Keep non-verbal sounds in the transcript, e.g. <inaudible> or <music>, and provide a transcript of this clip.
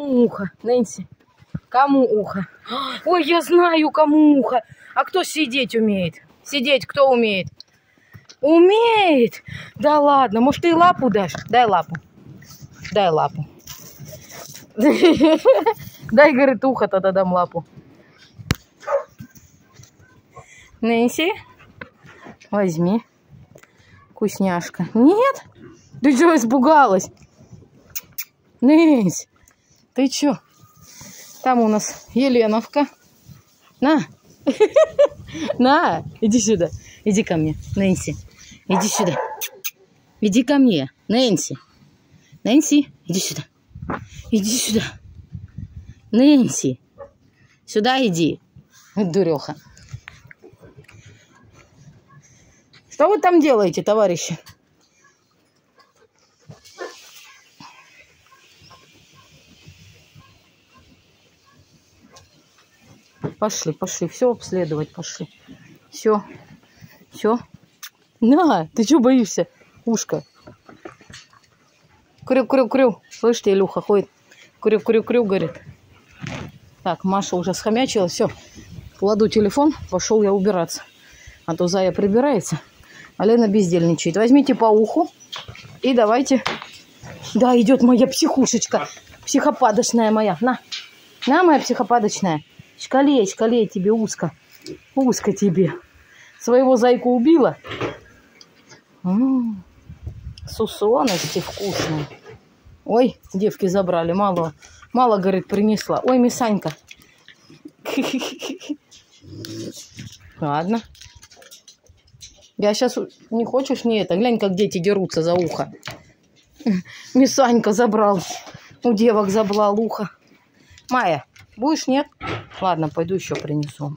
Ухо, Нэнси. Кому ухо? <gasps> Ой, я знаю, кому ухо. А кто сидеть умеет? Сидеть кто умеет? Умеет? Да ладно, может, ты лапу дашь? Дай лапу. Дай лапу. <laughs> Дай, говорит, ухо, тогда дам лапу. Нэнси, возьми. Вкусняшка. Нет? Ты что, испугалась? Нэнси, ты чё? Там у нас Еленовка. На. <laughs> На, иди сюда. Иди ко мне, Нэнси. Иди сюда. Иди ко мне, Нэнси. Нэнси, иди сюда. Иди сюда. Нэнси. Сюда иди. Дуреха. Что вы там делаете, товарищи? Пошли, пошли. Все обследовать, пошли. Все. Все. На, ты что боишься? Ушко. Крю-крю-крю. Слышите, Илюха ходит. Крю-крю-крю, говорит. Так, Маша уже схомячила. Все. Кладу телефон. Пошел я убираться. А то Зая прибирается. А Лена бездельничает. Возьмите по уху. И давайте. Да, идет моя психушечка. Психопадочная моя. На. На, моя психопадочная. Шкалей, шкалей, тебе узко. Узко тебе. Своего зайку убила. М-м-м. Сусоности вкусные. Ой, девки забрали. Мало, мало, говорит, принесла. Ой, Мисанька. <laughs> Ладно. Я сейчас... Не хочешь не это? Глянь, как дети дерутся за ухо. <laughs> Мисанька забрал. У девок забрал ухо. Майя, будешь, нет? Ладно, пойду еще принесу.